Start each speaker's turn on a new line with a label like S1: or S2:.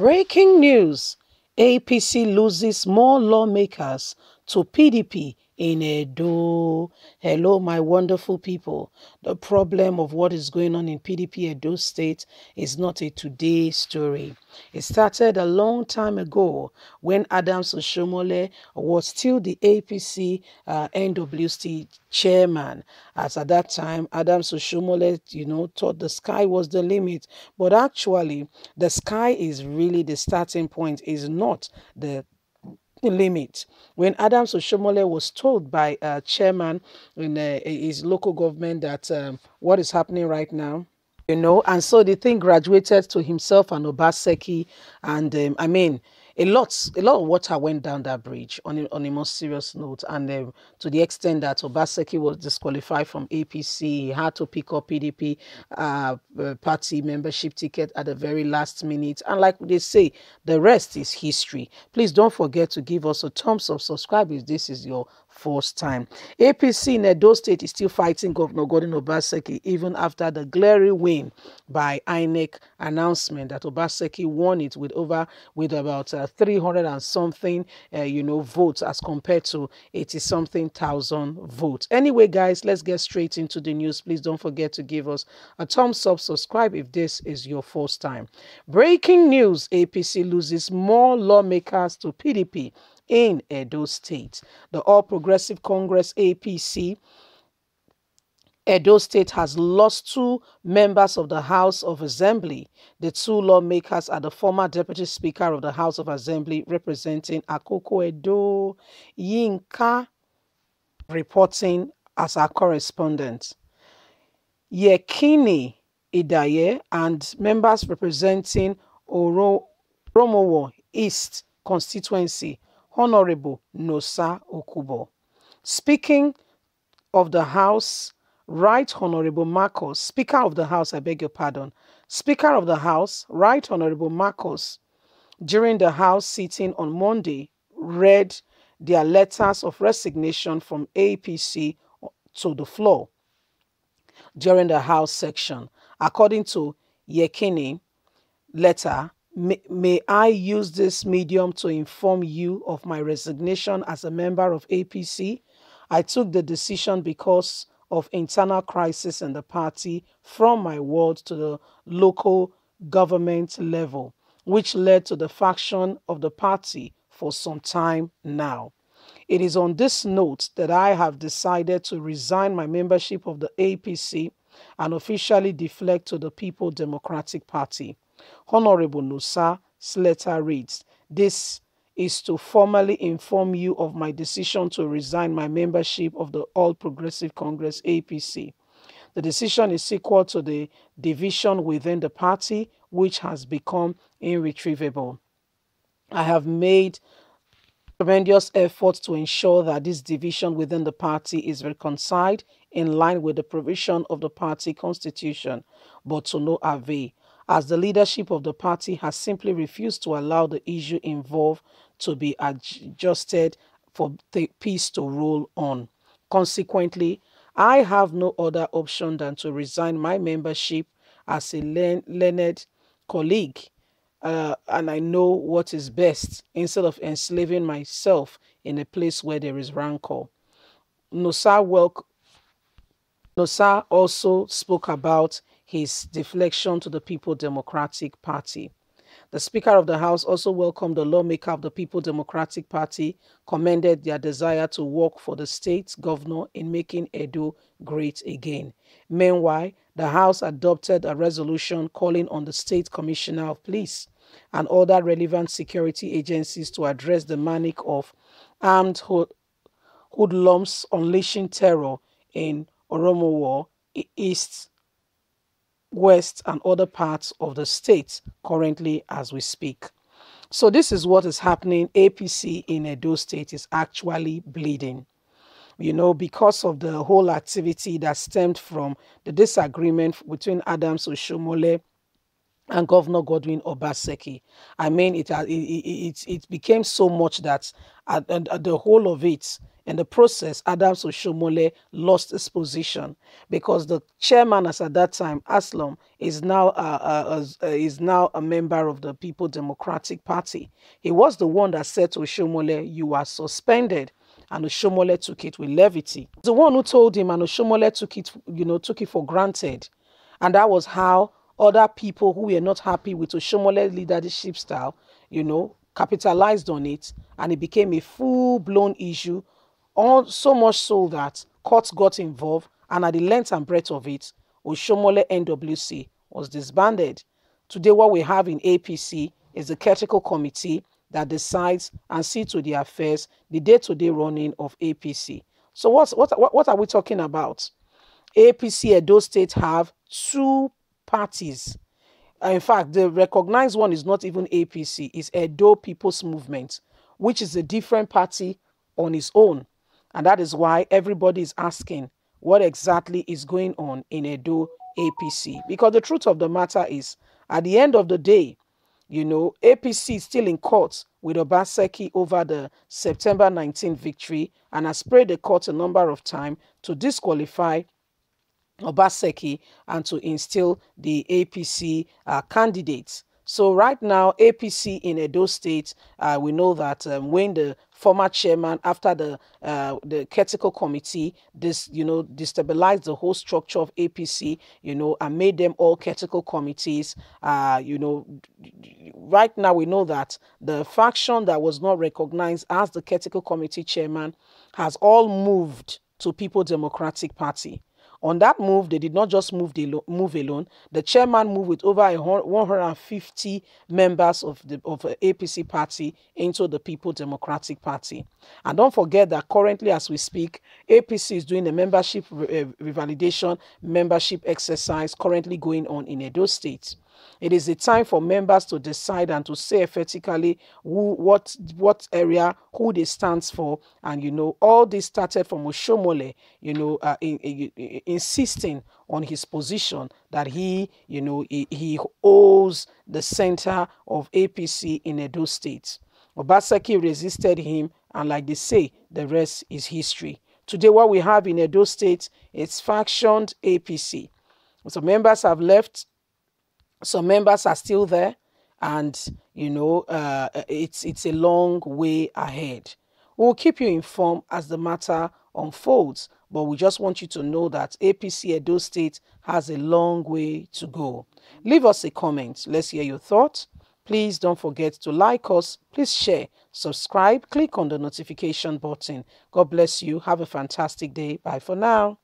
S1: Breaking news APC loses more lawmakers to PDP in Edo. Hello, my wonderful people. The problem of what is going on in PDP Edo State is not a today story. It started a long time ago when Adams Oshiomhole was still the APC uh, chairman. As at that time, Adams Oshiomhole, you know, thought the sky was the limit. But actually, the sky is really the starting point, is not the limit. When Adams Oshiomhole was told by a chairman in uh, his local government that um, what is happening right now, you know, and so the thing graduated to himself and Obaseki, and um, I mean, a lot, a lot of water went down that bridge on a, on a more serious note, and um, to the extent that Obaseki was disqualified from APC, he had to pick up PDP uh, uh, party membership ticket at the very last minute. And like they say, the rest is history. Please don't forget to give us a thumbs up, subscribe if this is your first time. APC in Edo State is still fighting Governor Godwin Obaseki even after the glaring win by INEC announcement that Obaseki won it with over with about uh, 300 and something uh, you know votes as compared to 80 something thousand votes. Anyway, guys, let's get straight into the news. Please don't forget to give us a thumbs up, subscribe if this is your first time. Breaking news: APC loses more lawmakers to PDP in Edo State. The All Progressive Congress APC Edo State has lost two members of the House of Assembly. The two lawmakers are the former Deputy Speaker of the House of Assembly representing Akoko Edo, Yinka, reporting as our correspondent. Yekini Idaiye and members representing Oro Romowo East constituency Honorable Nosa Okubo. Speaking of the House, Right Honorable Marcos, Speaker of the House, I beg your pardon, Speaker of the House, Right Honorable Marcos, during the House sitting on Monday, read their letters of resignation from APC to the floor during the House section. According to Yekini letter, May, may, I use this medium to inform you of my resignation as a member of APC. I took the decision because of internal crisis in the party from my ward to the local government level, which led to the faction of the party for some time now. It is on this note that I have decided to resign my membership of the APC and officially deflect to the People Democratic Party. Honorable Nosa letter reads, This is to formally inform you of my decision to resign my membership of the All Progressive Congress APC. The decision is equal to the division within the party, which has become irretrievable. I have made tremendous efforts to ensure that this division within the party is reconciled in line with the provision of the party constitution, but to no avail as the leadership of the party has simply refused to allow the issue involved to be adjusted for the peace to roll on. Consequently, I have no other option than to resign my membership as a learned colleague, uh, and I know what is best instead of enslaving myself in a place where there is rancor. Nosa, Welk Nosa also spoke about his deflection to the People Democratic Party. The Speaker of the House also welcomed the lawmaker of the People Democratic Party, commended their desire to work for the state governor in making Edo great again. Meanwhile, the House adopted a resolution calling on the State Commissioner of Police and other relevant security agencies to address the manic of armed hood hoodlums unleashing terror in Orhionmwon East west and other parts of the state currently as we speak. So this is what is happening. APC in Edo State is actually bleeding. You know, because of the whole activity that stemmed from the disagreement between Adams Oshiomhole and Governor Godwin Obaseki. I mean, it, it, it, it became so much that uh, the whole of it In the process, Adams Oshiomhole lost his position because the chairman, as at that time, Aslam, is now uh, uh, uh, is now a member of the People Democratic Party. He was the one that said to Oshiomhole, "You are suspended." and Oshiomhole took it with levity. The one who told him and Oshiomhole took it, you know, took it for granted. And that was how other people who were not happy with Oshiomhole leadership style, you know, capitalized on it and it became a full-blown issue all, so much so that courts got involved and at the length and breadth of it, Oshiomhole NWC was disbanded. Today what we have in APC is the critical committee that decides and see to the affairs, the day-to-day -day running of APC. So what's, what, what, what are we talking about? APC Edo State have two parties. In fact, the recognized one is not even APC, it's Edo People's Movement, which is a different party on its own. And that is why everybody is asking what exactly is going on in Edo APC. Because the truth of the matter is, at the end of the day, you know, APC is still in court with Obaseki over the September 19 victory and has sprayed the court a number of times to disqualify Obaseki and to instill the APC uh, candidates. So right now, APC in Edo State, uh, we know that um, when the former chairman, after the uh, the critical committee, this you know destabilized the whole structure of APC, you know, and made them all critical committees. Uh, you know, right now we know that the faction that was not recognized as the critical committee chairman has all moved to People Democratic Party. On that move, they did not just move, move alone. The chairman moved with over 150 members of the of the APC party into the People Democratic Party. And don't forget that currently, as we speak, APC is doing a membership re eh, revalidation membership exercise currently going on in Edo State. It is a time for members to decide and to say effectively who, what, what area, who they stands for. And, you know, all this started from Oshiomhole, you know, uh, in, in, in, insisting on his position that he, you know, he, he owes the center of APC in Edo State. Obaseki resisted him, and like they say, the rest is history. Today, what we have in Edo State is factioned APC. So members have left some members are still there and you know uh, it's it's a long way ahead. We'll keep you informed as the matter unfolds but we just want you to know that apc edo state has a long way to go. Leave us a comment. Let's hear your thoughts. Please don't forget to like us. Please share subscribe click on the notification button. God bless you. Have a fantastic day. Bye for now